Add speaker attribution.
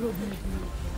Speaker 1: Meu uhum. Deus.